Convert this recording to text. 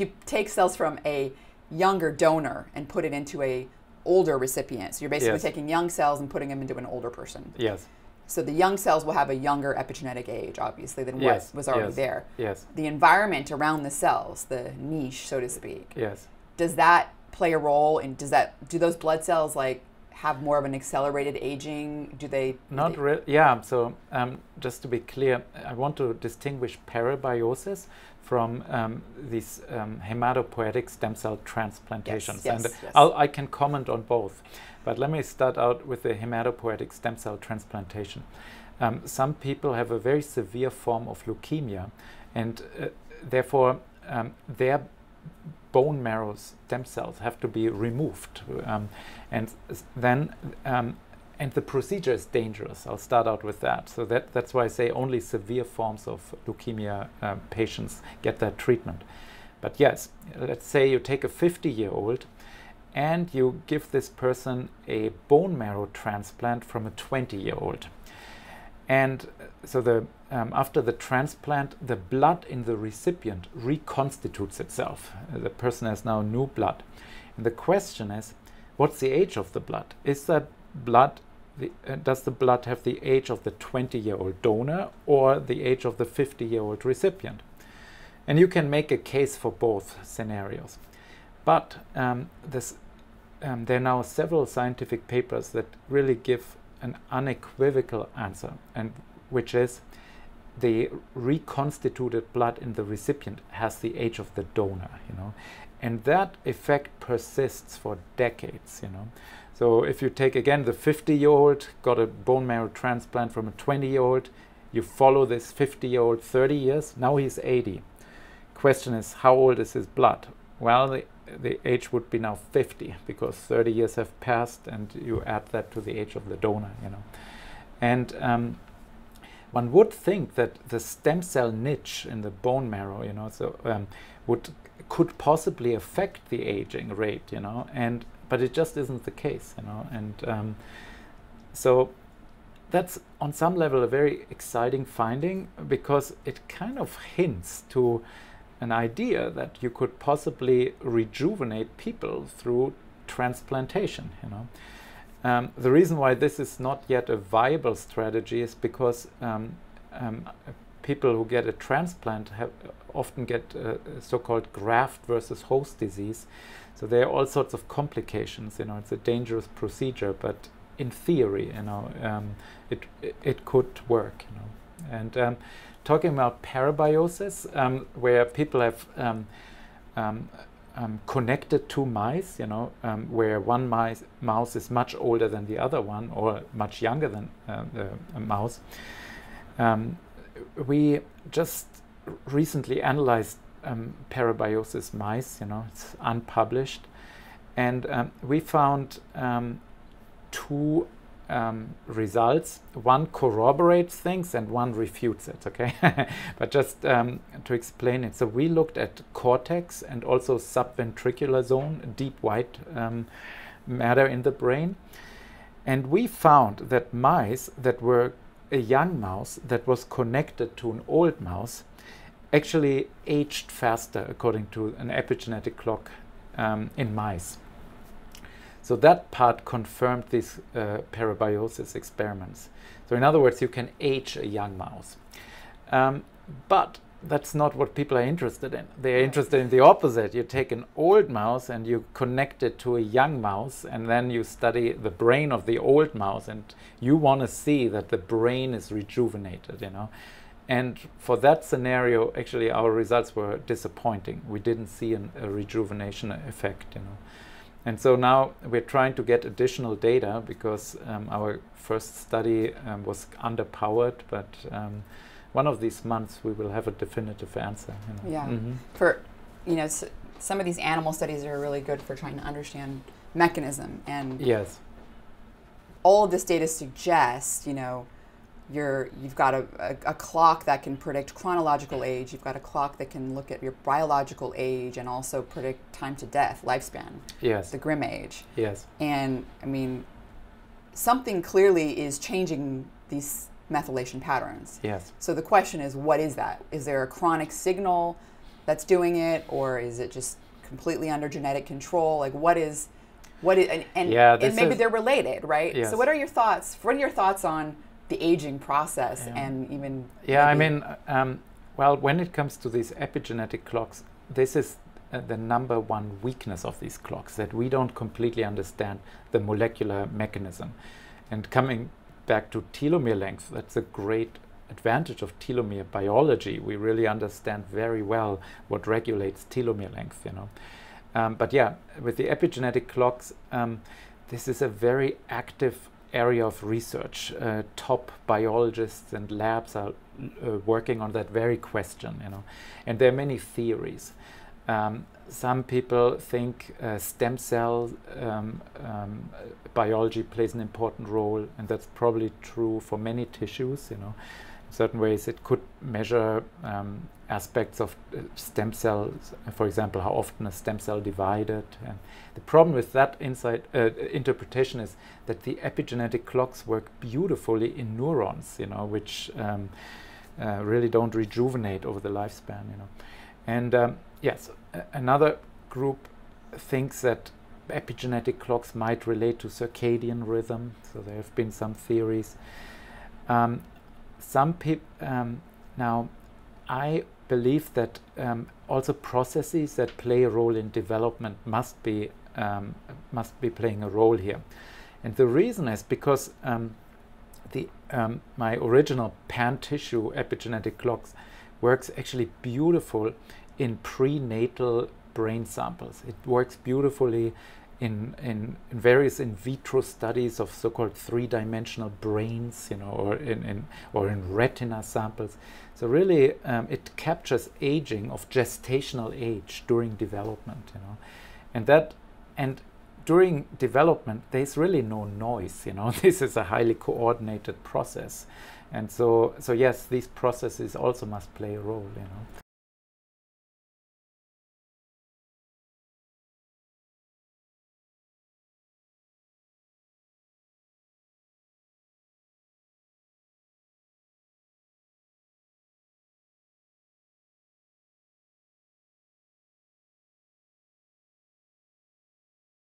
if you take cells from a younger donor and put it into a older recipient, so you're basically Yes. taking young cells and putting them into an older person. Yes. So the young cells will have a younger epigenetic age, obviously, than Yes, what was already yes. there. Yes. The environment around the cells, the niche, so to speak, Yes. does that play a role? And does that do those blood cells like have more of an accelerated aging? Do they? do Not they- really. Yeah. So um, just to be clear, I want to distinguish parabiosis from um, these um, hematopoietic stem cell transplantations, yes, and yes. I'll, I can comment on both. But let me start out with the hematopoietic stem cell transplantation. Um, some people have a very severe form of leukemia, and uh, therefore um, their bone marrow stem cells have to be removed, um, and then um, and the procedure is dangerous. I'll start out with that. So that that's why I say only severe forms of leukemia um, patients get that treatment. But yes, let's say you take a 50-year-old and you give this person a bone marrow transplant from a 20-year-old. And uh, so the um, after the transplant, the blood in the recipient reconstitutes itself. Uh, the person has now new blood. And the question is, what's the age of the blood? Is that blood the, uh, does the blood have the age of the 20-year-old donor or the age of the 50-year-old recipient? And you can make a case for both scenarios. But um, this, um, there are now several scientific papers that really give an unequivocal answer, and which is the reconstituted blood in the recipient has the age of the donor, you know, and that effect persists for decades, you know. So if you take again the 50-year-old got a bone marrow transplant from a 20-year-old, you follow this 50-year-old 30 years, now he's 80. Question is, how old is his blood? Well, the, the age would be now 50 because 30 years have passed, and you add that to the age of the donor, you know. And um, one would think that the stem cell niche in the bone marrow, you know, so um, would could possibly affect the aging rate, you know, and but it just isn't the case, you know, and um, so that's on some level a very exciting finding because it kind of hints to an idea that you could possibly rejuvenate people through transplantation, you know. Um, the reason why this is not yet a viable strategy is because um, um, people who get a transplant have often get so-called graft versus host disease. So there are all sorts of complications. You know, it's a dangerous procedure, but in theory, you know, um, it, it it could work. You know, and um, talking about parabiosis, um, where people have um, connected two mice, you know, um, where one mice, mouse is much older than the other one or much younger than uh, the uh, mouse. Um, we just recently analyzed um, parabiosis mice, you know, it's unpublished, and um, we found um, two um, results. One corroborates things and one refutes it, okay? but just um, to explain it, so we looked at cortex and also subventricular zone, deep white um, matter in the brain. And we found that mice that were a young mouse that was connected to an old mouse actually aged faster according to an epigenetic clock um, in mice. So that part confirmed these uh, parabiosis experiments. So in other words, you can age a young mouse. Um, but that's not what people are interested in. They're interested in the opposite. You take an old mouse and you connect it to a young mouse, and then you study the brain of the old mouse, and you want to see that the brain is rejuvenated, you know. And for that scenario, actually, our results were disappointing. We didn't see an, a rejuvenation effect, you know. And so now we're trying to get additional data because um, our first study um, was underpowered, but um, one of these months we will have a definitive answer. You know. Yeah. Mhm. For, you know, s- some of these animal studies are really good for trying to understand mechanism and Yes. all of this data suggests, you know, you're, you've got a, a, a clock that can predict chronological age. You've got a clock that can look at your biological age and also predict time to death, lifespan, Yes. the GrimAge. Yes. And I mean, something clearly is changing these methylation patterns. Yes. So the question is, what is that? Is there a chronic signal that's doing it, or is it just completely under genetic control? Like, what is, what is, and, and, Yeah, and maybe is- they're related, right? Yes. So, what are your thoughts? What are your thoughts on the aging process Yeah. and even? Yeah, I mean, um, well, when it comes to these epigenetic clocks, this is uh, the number one weakness of these clocks that we don't completely understand the molecular mechanism. And coming back to telomere length, that's a great advantage of telomere biology. We really understand very well what regulates telomere length, you know. Um, but yeah, with the epigenetic clocks, um, this is a very active area of research. Uh, top biologists and labs are uh, working on that very question, you know. And there are many theories. Um, some people think uh, stem cell um, um, biology plays an important role, and that's probably true for many tissues. You know, certain ways, it could measure um, aspects of uh, stem cells. For example, how often a stem cell divided. And the problem with that insight uh, interpretation is that the epigenetic clocks work beautifully in neurons. You know, which um, uh, really don't rejuvenate over the lifespan. You know, and um, yes, another group thinks that epigenetic clocks might relate to circadian rhythm. So there have been some theories. Um, some people um, now, I believe that um, also processes that play a role in development must be um, must be playing a role here, and the reason is because um, the um, my original pan tissue epigenetic clocks works actually beautiful in prenatal brain samples. It works beautifully in, in, in various in vitro studies of so-called three-dimensional brains, you know, or in, in or in retina samples. So really, um, it captures aging of gestational age during development, you know, and that and during development there's really no noise, you know. this is a highly coordinated process, and so so yes, these processes also must play a role, you know.